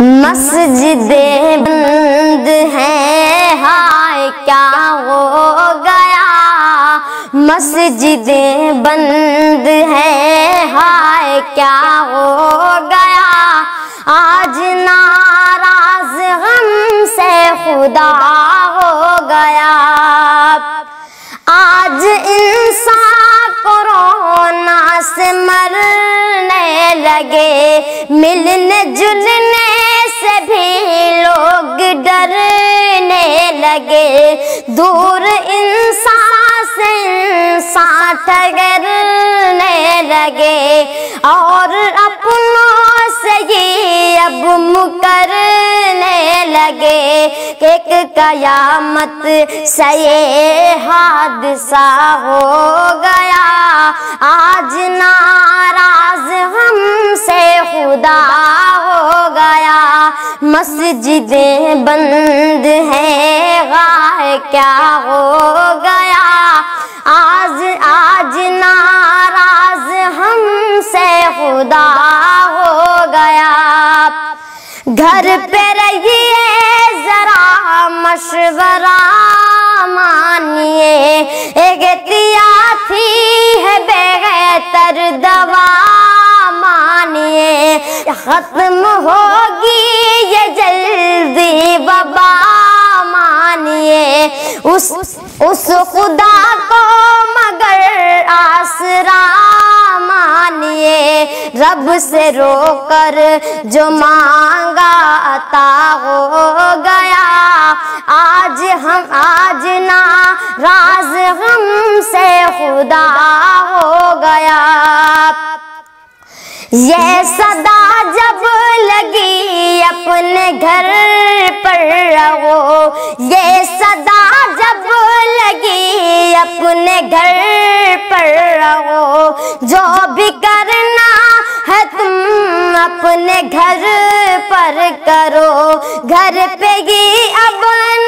मस्जिदें बंद हैं। हाय, क्या हो गया? मस्जिदें बंद हैं। हाय, क्या हो गया? आज नाराज़ गम से खुदा हो गया। आज इंसान कोरोना से मरने लगे। मिलने जुलने से भी लोग डरने लगे। दूर इंसान से इंसान ठगरने लगे। और अपनों से ये अब मुकरने लगे एक कयामत से ये हादसा हो गया। आज नाराज़ हमसे हो मस्जिदें बंद हैं, गाय क्या हो गया? आज आज नाराज़ हमसे खुदा हो गया। घर पे रहिए जरा, मशवरा मानिए। एक थी है बेहतर दवा। मानिए खत्म होगी ये जल्दी वबा मानिए। उस उस खुदा को मगर आसरा मानिए। रब से रोकर जो मांगा अता हो गया। आज हम, आज ना राज हम से खुदा हो गया। ये सदा जब लगी अपने घर पर रहो। ये सदा जब लगी अपने घर पर रहो। जो भी करना है तुम अपने घर पर करो। घर पे ही अब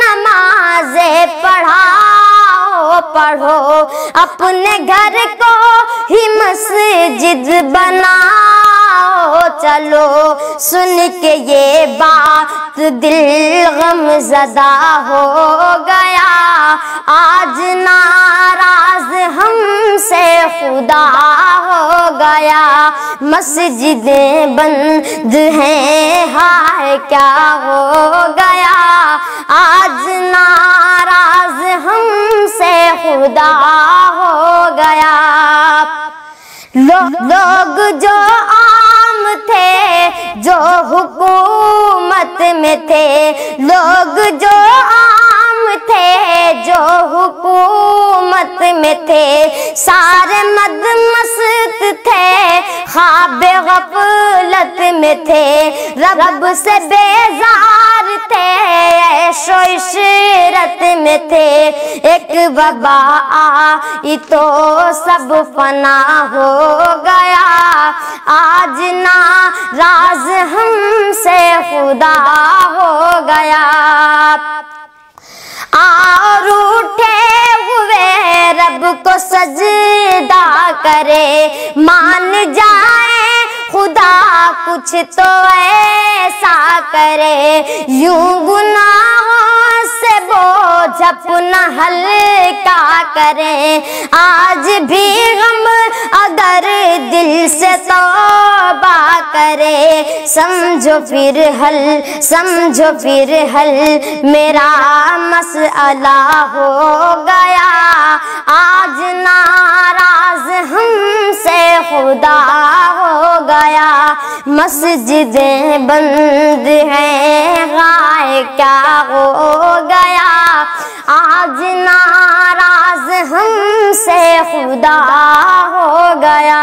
नमाजे पढ़ाओ, पढ़ो। अपने घर को ही मस्जिद चलो सुन के ये बात दिल गम जदा हो गया। आज नाराज़ हमसे खुदा हो गया। मस्जिदें बंद हैं हाय क्या हो गया। आज नाराज़ हमसे खुदा हो गया। लो, लोग जो आम थे, जो हुकूमत में थे। लोग जो आम थे, जो हुकूमत में थे। सारे मद मस्त थे, ख्वाब गफलत में थे। रब से बेजार थे, ऐशो इशरत में थे। एक वबा आई तो सब फना हो गया। आज ना राज हमसे खुदा हो गया। और उठे हुए रब को सजदा करे। मान जाए खुदा कुछ तो ऐसा करे यूँ गुनाहों से बोझ अपना हल्का करे। आज भी हम अगर दिल से तौबा करे। समझो फिर हल, समझो फिर हल, मेरा मसला हो गया। आज नाराज़ हमसे खुदा हो गया। मस्जिदें बंद हैं। गाय क्या हो गया? आज नाराज़ हमसे खुदा हो गया।